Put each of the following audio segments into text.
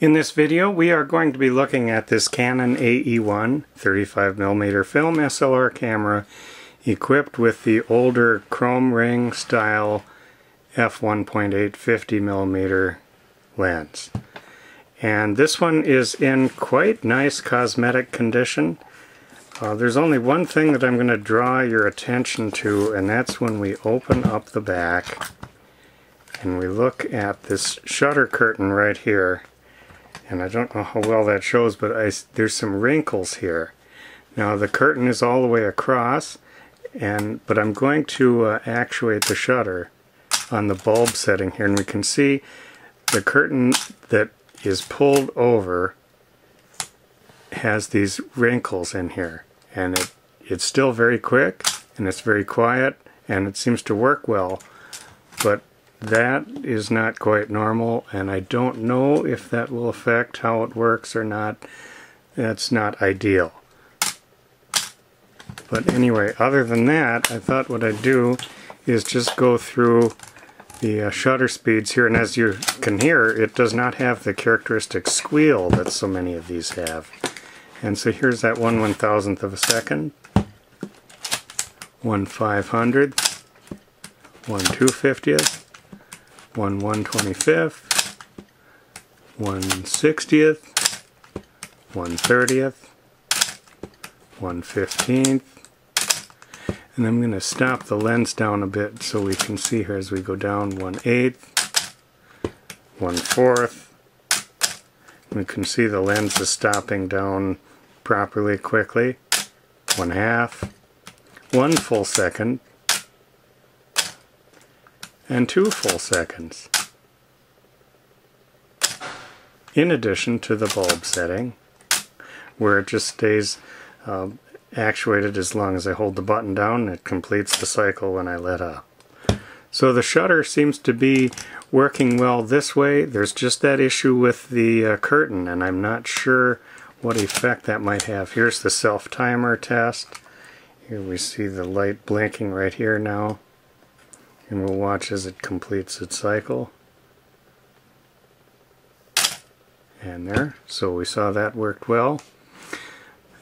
In this video we are going to be looking at this Canon AE1 35mm film SLR camera equipped with the older chrome ring style f1.8 50mm lens. And this one is in quite nice cosmetic condition. Uh, there's only one thing that I'm going to draw your attention to and that's when we open up the back and we look at this shutter curtain right here and I don't know how well that shows but I, there's some wrinkles here. Now the curtain is all the way across and but I'm going to uh, actuate the shutter on the bulb setting here and we can see the curtain that is pulled over has these wrinkles in here. And it it's still very quick and it's very quiet and it seems to work well but that is not quite normal and I don't know if that will affect how it works or not. That's not ideal. But anyway, other than that, I thought what I'd do is just go through the uh, shutter speeds here and as you can hear it does not have the characteristic squeal that so many of these have. And so here's that one one thousandth of a second, one five hundredth, one two fiftieth, one 125th, one 60th, one 30th, one 15th, and I'm going to stop the lens down a bit so we can see here as we go down one eighth, one fourth. We can see the lens is stopping down properly quickly. One half, one full second, and two full seconds. In addition to the bulb setting, where it just stays um, actuated as long as I hold the button down, it completes the cycle when I let up. So the shutter seems to be working well this way. There's just that issue with the uh, curtain, and I'm not sure what effect that might have. Here's the self-timer test. Here we see the light blinking right here now and we'll watch as it completes its cycle. And there, so we saw that worked well.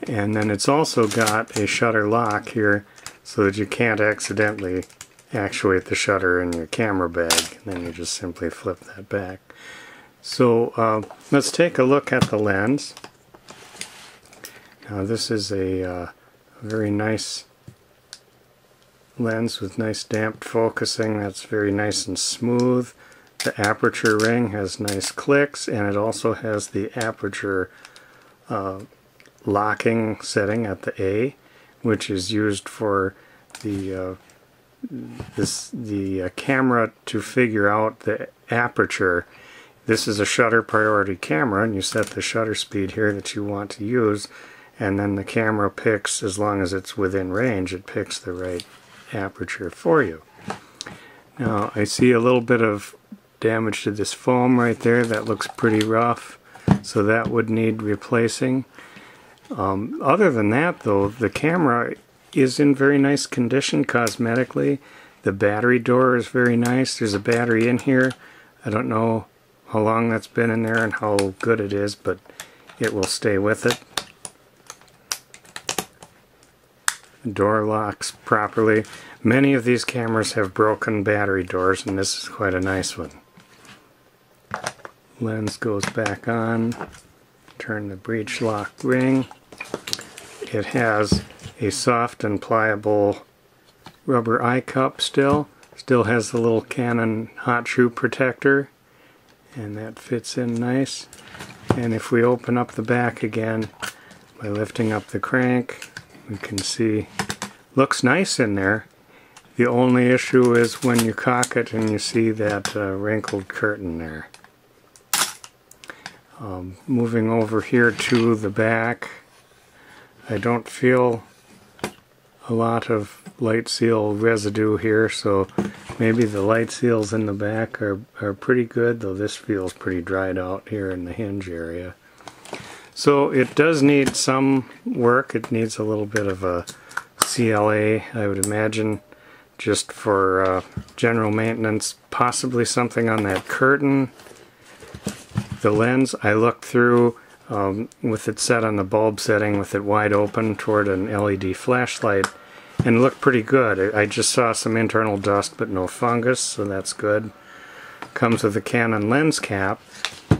And then it's also got a shutter lock here so that you can't accidentally actuate the shutter in your camera bag. And then you just simply flip that back. So uh, let's take a look at the lens. Now this is a uh, very nice lens with nice damped focusing that's very nice and smooth. The aperture ring has nice clicks and it also has the aperture uh, locking setting at the A which is used for the uh, this the uh, camera to figure out the aperture. This is a shutter priority camera and you set the shutter speed here that you want to use and then the camera picks as long as it's within range it picks the right aperture for you. Now I see a little bit of damage to this foam right there that looks pretty rough so that would need replacing. Um, other than that though the camera is in very nice condition cosmetically. The battery door is very nice. There's a battery in here. I don't know how long that's been in there and how good it is but it will stay with it. Door locks properly. Many of these cameras have broken battery doors and this is quite a nice one. Lens goes back on. Turn the breech lock ring. It has a soft and pliable rubber eye cup still. Still has the little Canon hot shoe protector and that fits in nice. And if we open up the back again by lifting up the crank, we can see looks nice in there. The only issue is when you cock it and you see that uh, wrinkled curtain there. Um, moving over here to the back, I don't feel a lot of light seal residue here, so maybe the light seals in the back are, are pretty good, though this feels pretty dried out here in the hinge area. So it does need some work. It needs a little bit of a CLA, I would imagine, just for uh, general maintenance. Possibly something on that curtain. The lens I looked through um, with it set on the bulb setting with it wide open toward an LED flashlight and looked pretty good. I just saw some internal dust but no fungus so that's good. Comes with a Canon lens cap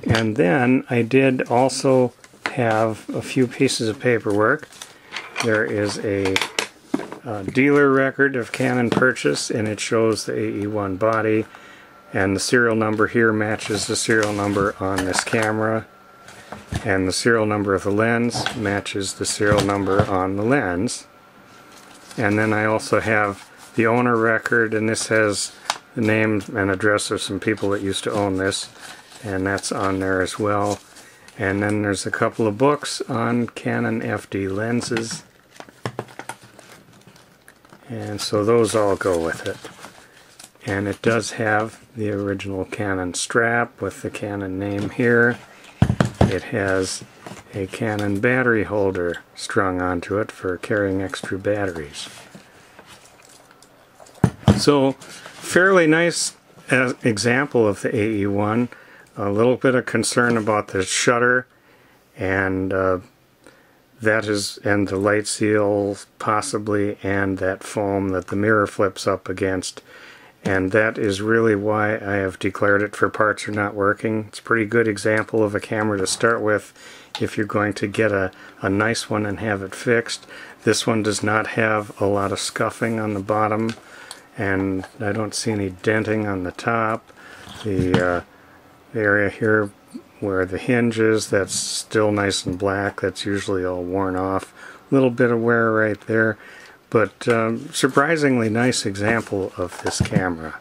and then I did also have a few pieces of paperwork. There is a, a dealer record of Canon purchase and it shows the AE1 body. And the serial number here matches the serial number on this camera. And the serial number of the lens matches the serial number on the lens. And then I also have the owner record and this has the name and address of some people that used to own this. And that's on there as well and then there's a couple of books on Canon FD lenses and so those all go with it and it does have the original Canon strap with the Canon name here it has a Canon battery holder strung onto it for carrying extra batteries. So, fairly nice uh, example of the AE1. A little bit of concern about the shutter and uh, that is and the light seal possibly and that foam that the mirror flips up against and that is really why I have declared it for parts are not working. It's a pretty good example of a camera to start with if you're going to get a, a nice one and have it fixed. This one does not have a lot of scuffing on the bottom and I don't see any denting on the top. The, uh, area here where the hinge is, that's still nice and black. That's usually all worn off. A little bit of wear right there. But um, surprisingly nice example of this camera.